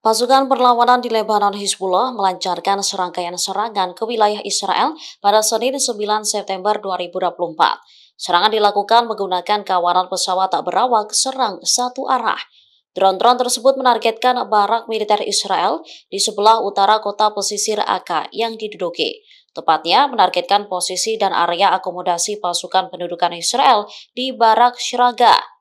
Pasukan perlawanan di Lebanon Hizbullah melancarkan serangkaian serangan ke wilayah Israel pada Senin 9 September 2024. Serangan dilakukan menggunakan kawanan pesawat tak berawak serang satu arah. Drone-drone tersebut menargetkan barak militer Israel di sebelah utara kota pesisir Aka yang diduduki. Tepatnya menargetkan posisi dan area akomodasi pasukan pendudukan Israel di Barak Shraga.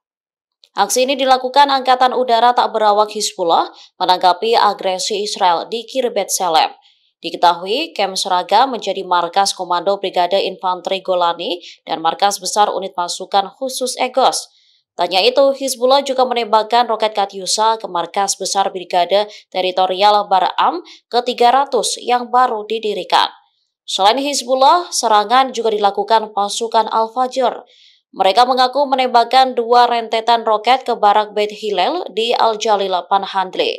Aksi ini dilakukan Angkatan Udara tak berawak Hizbullah menanggapi agresi Israel di Kirbet Selem. Diketahui, Kem Seraga menjadi markas Komando Brigade Infanteri Golani dan markas besar unit pasukan khusus Egos. Tanya itu, Hizbullah juga menembakkan roket Katyusha ke markas besar Brigade Teritorial Baram ke-300 yang baru didirikan. Selain Hizbullah, serangan juga dilakukan pasukan Al-Fajr. Mereka mengaku menembakkan dua rentetan roket ke barak Beit Hillel di Al-Jalil Panhandle.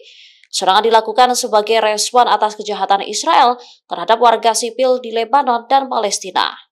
Serangan dilakukan sebagai respon atas kejahatan Israel terhadap warga sipil di Lebanon dan Palestina.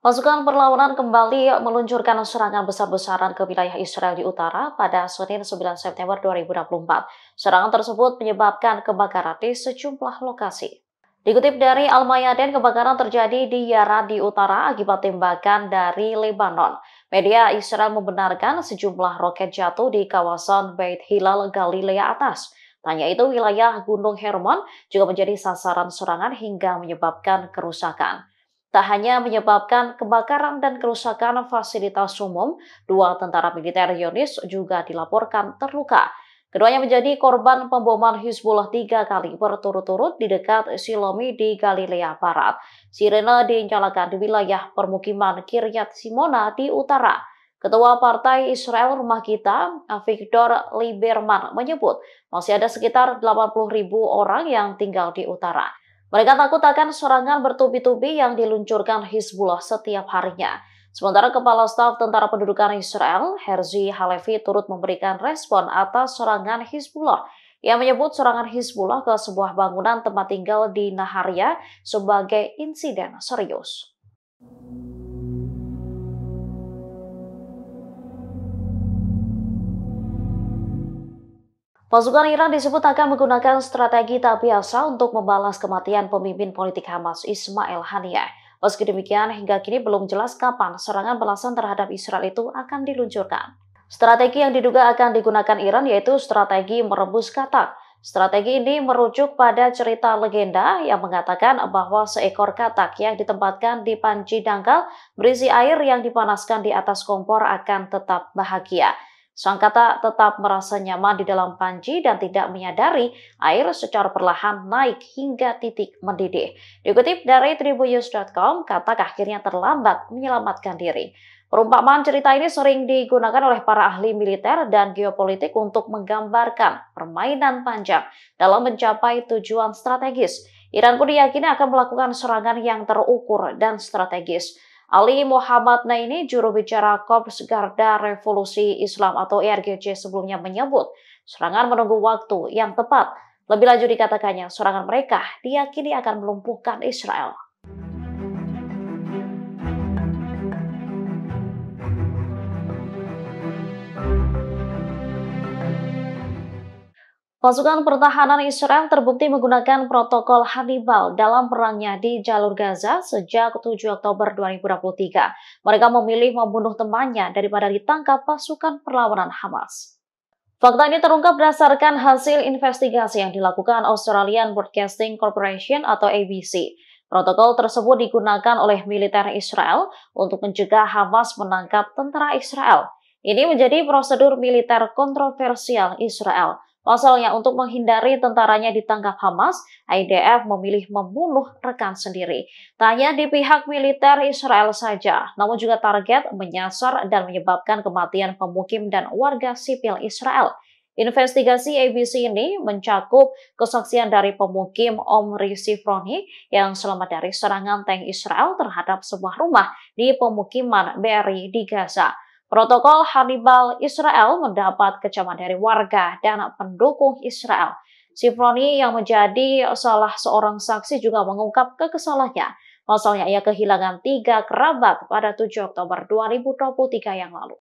Pasukan perlawanan kembali meluncurkan serangan besar-besaran ke wilayah Israel di utara pada Senin 9 September 2024. Serangan tersebut menyebabkan kebakaran di sejumlah lokasi. Dikutip dari Al-Mayaden, kebakaran terjadi di Yara di utara akibat tembakan dari Lebanon. Media Israel membenarkan sejumlah roket jatuh di kawasan Beit Hilal Galilea atas. Tanya itu wilayah Gunung Hermon juga menjadi sasaran serangan hingga menyebabkan kerusakan. Tak hanya menyebabkan kebakaran dan kerusakan fasilitas umum, dua tentara militer Yonis juga dilaporkan terluka. Keduanya menjadi korban pemboman Hizbullah tiga kali berturut-turut di dekat Silomi di Galilea Barat. Sirene dinyalakan di wilayah permukiman Kiryat Simona di utara. Ketua Partai Israel Rumah Kita, Avigdor Lieberman, menyebut masih ada sekitar 80 ribu orang yang tinggal di utara. Mereka takut akan serangan bertubi-tubi yang diluncurkan Hizbullah setiap harinya. Sementara Kepala Staf Tentara Pendudukan Israel, Herzi Halevi, turut memberikan respon atas serangan Hizbullah. Ia menyebut serangan Hizbullah ke sebuah bangunan tempat tinggal di Naharia sebagai insiden serius. Pasukan Iran disebut akan menggunakan strategi tak biasa untuk membalas kematian pemimpin politik Hamas Ismail Haniyeh. Meski demikian, hingga kini belum jelas kapan serangan balasan terhadap Israel itu akan diluncurkan. Strategi yang diduga akan digunakan Iran yaitu strategi merebus katak. Strategi ini merujuk pada cerita legenda yang mengatakan bahwa seekor katak yang ditempatkan di panci dangkal berisi air yang dipanaskan di atas kompor akan tetap bahagia. Sang kata tetap merasa nyaman di dalam panci dan tidak menyadari air secara perlahan naik hingga titik mendidih. Dikutip dari tribuyus.com, kata akhirnya terlambat menyelamatkan diri. Perumpamaan cerita ini sering digunakan oleh para ahli militer dan geopolitik untuk menggambarkan permainan panjang dalam mencapai tujuan strategis. Iran pun diyakini akan melakukan serangan yang terukur dan strategis. Ali Muhammad Naini, juru bicara Korps Garda Revolusi Islam atau IRGC sebelumnya menyebut serangan menunggu waktu yang tepat. Lebih lanjut dikatakannya, serangan mereka diyakini akan melumpuhkan Israel. Pasukan pertahanan Israel terbukti menggunakan protokol Hannibal dalam perangnya di jalur Gaza sejak 7 Oktober 2023. Mereka memilih membunuh temannya daripada ditangkap pasukan perlawanan Hamas. Fakta ini terungkap berdasarkan hasil investigasi yang dilakukan Australian Broadcasting Corporation atau ABC. Protokol tersebut digunakan oleh militer Israel untuk mencegah Hamas menangkap tentara Israel. Ini menjadi prosedur militer kontroversial Israel Pasalnya, untuk menghindari tentaranya ditangkap Hamas, IDF memilih membunuh rekan sendiri. Tanya di pihak militer Israel saja, namun juga target menyasar dan menyebabkan kematian pemukim dan warga sipil Israel. Investigasi ABC ini mencakup kesaksian dari pemukim Omri Sifroni yang selamat dari serangan tank Israel terhadap sebuah rumah di pemukiman Beri di Gaza. Protokol Hannibal Israel mendapat kecaman dari warga dan pendukung Israel. Sifroni yang menjadi salah seorang saksi juga mengungkap kekesalannya Pasalnya ia kehilangan tiga kerabat pada 7 Oktober 2023 yang lalu.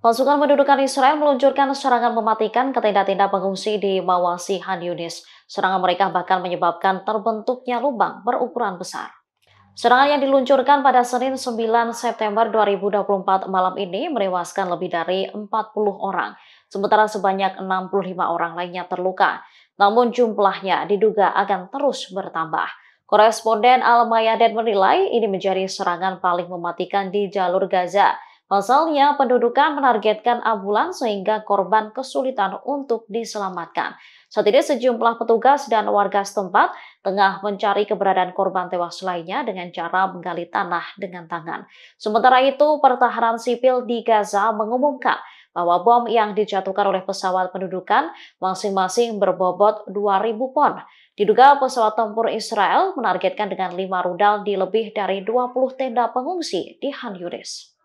Pasukan pendudukan Israel meluncurkan serangan mematikan ke tenda-tenda pengungsi di Mawasi Han Yunis. Serangan mereka bahkan menyebabkan terbentuknya lubang berukuran besar. Serangan yang diluncurkan pada Senin 9 September 2024 malam ini menewaskan lebih dari 40 orang, sementara sebanyak 65 orang lainnya terluka. Namun jumlahnya diduga akan terus bertambah. Koresponden Al-Mayaden menilai ini menjadi serangan paling mematikan di jalur Gaza Pasalnya, pendudukan menargetkan ambulans sehingga korban kesulitan untuk diselamatkan. Saat ini sejumlah petugas dan warga setempat tengah mencari keberadaan korban tewas lainnya dengan cara menggali tanah dengan tangan. Sementara itu, pertahanan sipil di Gaza mengumumkan bahwa bom yang dijatuhkan oleh pesawat pendudukan masing-masing berbobot 2.000 pon. Diduga pesawat tempur Israel menargetkan dengan lima rudal di lebih dari 20 tenda pengungsi di Han Yunis.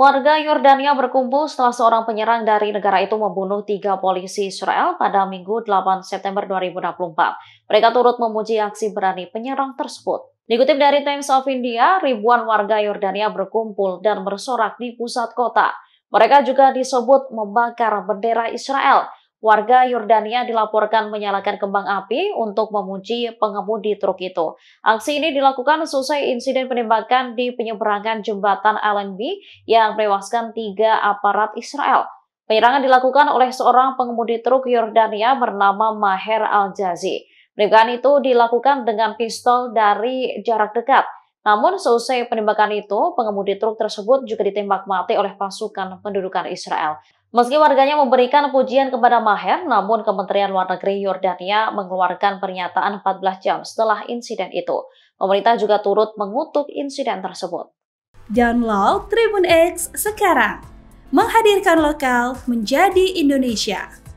Warga Yordania berkumpul setelah seorang penyerang dari negara itu membunuh tiga polisi Israel pada Minggu 8 September 2024. Mereka turut memuji aksi berani penyerang tersebut. Dikutip dari Times of India, ribuan warga Yordania berkumpul dan bersorak di pusat kota. Mereka juga disebut membakar bendera Israel Warga Yordania dilaporkan menyalakan kembang api untuk memuji pengemudi truk itu. Aksi ini dilakukan selesai insiden penembakan di penyeberangan jembatan Allenby yang menewaskan tiga aparat Israel. Penyerangan dilakukan oleh seorang pengemudi truk Yordania bernama Maher Al-Jazi. Penembakan itu dilakukan dengan pistol dari jarak dekat. Namun selesai penembakan itu, pengemudi truk tersebut juga ditembak mati oleh pasukan pendudukan Israel. Meski warganya memberikan pujian kepada Maher, namun Kementerian Luar Negeri Yordania mengeluarkan pernyataan 14 jam setelah insiden itu. Pemerintah juga turut mengutuk insiden tersebut. Download Tribun X sekarang, menghadirkan lokal menjadi Indonesia.